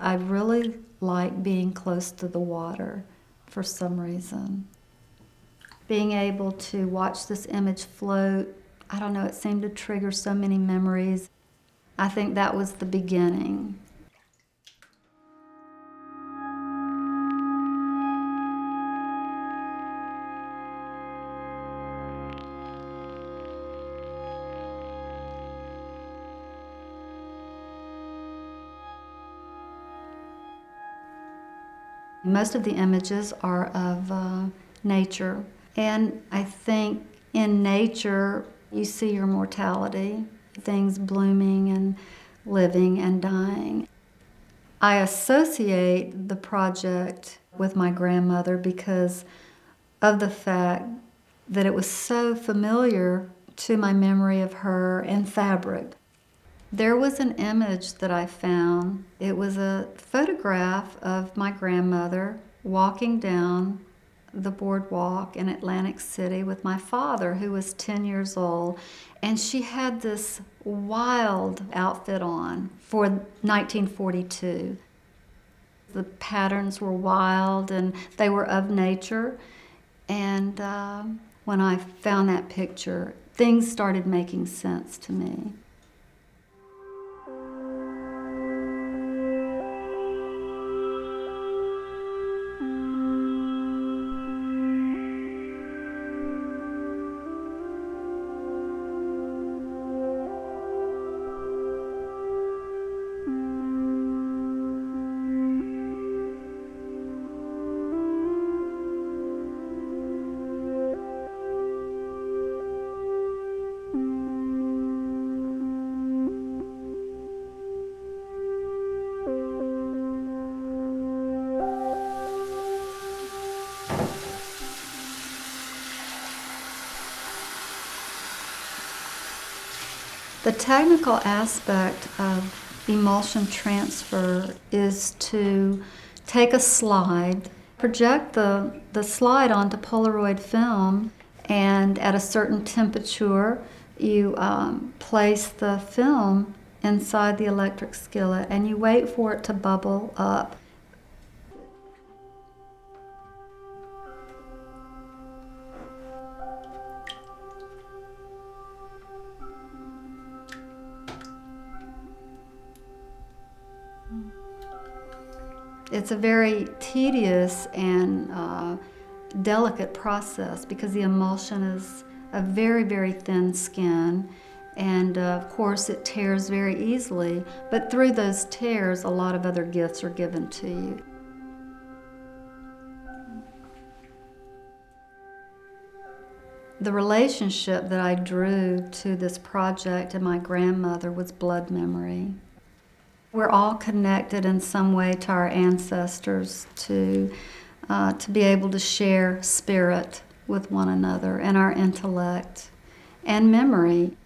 I really like being close to the water for some reason. Being able to watch this image float, I don't know, it seemed to trigger so many memories. I think that was the beginning. Most of the images are of uh, nature, and I think in nature you see your mortality, things blooming and living and dying. I associate the project with my grandmother because of the fact that it was so familiar to my memory of her and fabric. There was an image that I found. It was a photograph of my grandmother walking down the boardwalk in Atlantic City with my father, who was 10 years old. And she had this wild outfit on for 1942. The patterns were wild and they were of nature. And uh, when I found that picture, things started making sense to me. The technical aspect of emulsion transfer is to take a slide, project the, the slide onto Polaroid film, and at a certain temperature, you um, place the film inside the electric skillet and you wait for it to bubble up. It's a very tedious and uh, delicate process because the emulsion is a very, very thin skin and uh, of course it tears very easily, but through those tears a lot of other gifts are given to you. The relationship that I drew to this project and my grandmother was blood memory. We're all connected in some way to our ancestors to, uh, to be able to share spirit with one another and our intellect and memory.